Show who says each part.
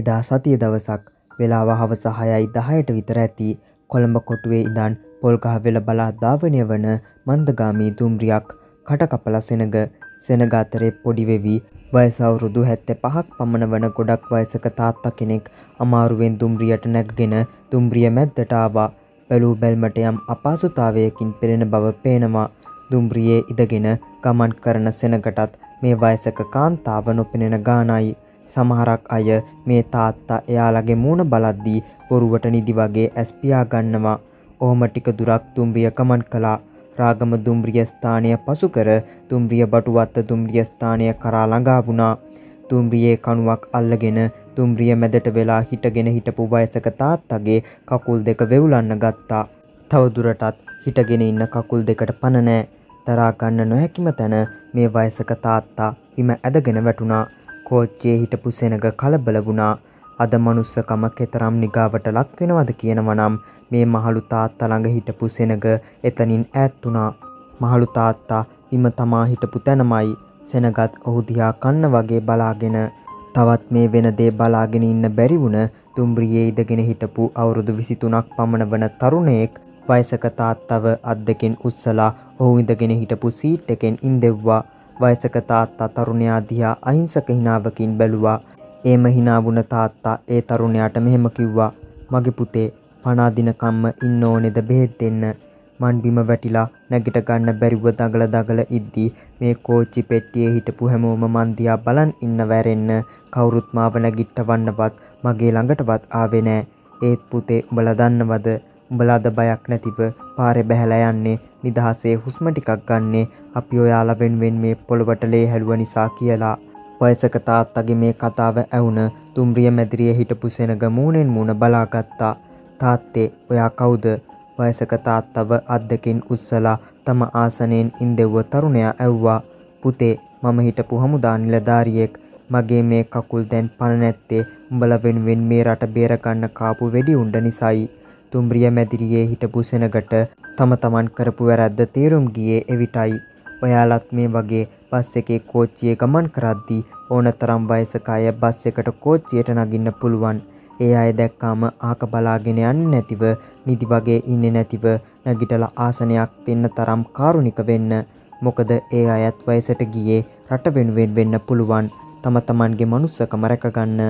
Speaker 1: එදා සතිය දවසක් වෙලාව හවස 6යි 10ට විතර ඇති කොළඹ කොටුවේ ඉඳන් පොල්ගහවෙල බලා ධාවනය වන මන්දගාමී දුම්රියක් කට කපලා සෙනග සෙනග අතරේ පොඩි වෙවි වයස අවුරුදු 75ක් පමණ වන ගොඩක් වයසක තාත්තා කෙනෙක් අමාරුවෙන් දුම්රියට නැගගෙන දුම්රිය මැද්දට ආවා. බැලූ බැල්මට යම් අපහසුතාවයකින් පෙළෙන බව පේනවා. දුම්රියේ ඉඳගෙන ගමන් කරන සෙනගටත් මේ වයසක කාන්තාව නොපෙනෙන ගානයි. සමහරක් අය මේ තාත්තා එයාලගේ මූණ බලද්දී බොරුවට නිදි වගේ ඇස් පියා ගන්නවා. ඔහොම ටික දුරක් දුම්රිය ගමන් කළා. රාගම දුම්රිය ස්ථානය පසු කර දුම්රිය බටුවත්ත දුම්රිය ස්ථානය කරා ළඟා වුණා. දුම්රියේ කණුවක් අල්ලගෙන දුම්රිය මැදට වෙලා හිටගෙන හිටපු වයසක තාත්තගේ කකුල් දෙක වෙවුලන්න ගත්තා. තව දුරටත් හිටගෙන ඉන්න කකුල් දෙකට පණ නෑ. දරා ගන්න නොහැකිම තැන මේ වයසක තාත්තා බිම ඇදගෙන වැටුණා. කෝච්චියේ හිටපු සෙනග කලබල වුණා. අද මනුස්සකම කෙතරම් නිගාවට ලක් වෙනවද කියනවනම් මේ මහලු තාත්තා ළඟ හිටපු සෙනග එතනින් ඈත් වුණා. මහලු තාත්තා හිම තමා හිටපු තැනමයි සෙනගත් ඔහු දිහා කන්න වගේ බලාගෙන තවත් මේ වෙන දේ බලාගෙන ඉන්න බැරි වුණ දුම්රියේ ඉඳගෙන හිටපු අවුරුදු 23ක් පමණ වන තරුණයෙක් වයසක තාත්තව අත් දෙකෙන් උස්සලා ඔහු ඉඳගෙන හිටපු සීට් එකෙන් ඉඳෙව්වා. වයසක තාත්තා තරුණයා දිහා අහිංසක හිනාවකින් බැලුවා. ඒම හිනා වුණ තාත්තා ඒ තරුණයාට මෙහෙම කිව්වා. මගේ පුතේ පණ අදිනකම්ම ඉන්න ඕනේද? බෙහෙත් දෙන්න. මං බිම වැටිලා නැගිට ගන්න බැරිව දගල දගල ඉද්දි මේ කෝච්චි පෙට්ටියේ හිටපු හැමෝම මන් දිහා බලන් ඉන්න වැරෙන්න. කවුරුත් මාව නැගිටවන්නවත් මගේ ළඟටවත් ආවේ නෑ. ඒත් පුතේ උඹලා දන්නවද? උඹලාද බයක් නැතිව පාරේ බැහැලා යන්නේ. නිදහසේ හුස්ම ටිකක් ගන්නේ අපි ඔයාලා වෙනුවෙන් මේ පොළවට ලේ හැලුව නිසා කියලා වයසක තාත්තගේ මේ කතාව ඇහුන දුම්රිය මැදිරියේ හිටපු සෙනග මූණෙන් මූණ බලාගත්තා. තාත්තේ ඔයා කවුද? වයසක තාත්තව අත් දෙකින් උස්සලා තම ආසනයෙන් ඉඳෙව්ව තරුණයා ඇව්වා. පුතේ මම හිටපු හමුදා නිලධාරියෙක්. මගේ මේ කකුල් දැන් පණ නැත්තේ උඹලා වෙනුවෙන් මේ රට බේරගන්න කාපු වෙඩි උණ්ඩ නිසායි. දුම්රිය මැදිරියේ හිටපු සෙනගට තම තමන් කරපු වැරද්ද තේරුම් ගියේ එවිටයි. ඔයාලත් මේ වගේ බස් එකේ කෝච්චියේ ගමන් කරද්දී ඕනතරම් වයසක අය බස් එකට කෝච්චියට නගින්න පුළුවන්. ඒ අය දැක්කාම ආක බලාගෙන යන්නේ නැතිව නිදි වගේ ඉන්නේ නැතිව නැගිටලා ආසනයක් දෙන්න තරම් කාරුණික වෙන්න. මොකද ඒ අයත් වයසට ගියේ රට වෙනුවෙන් වෙන්න පුළුවන්. තම තමන්ගේ මනුස්සකම රැකගන්න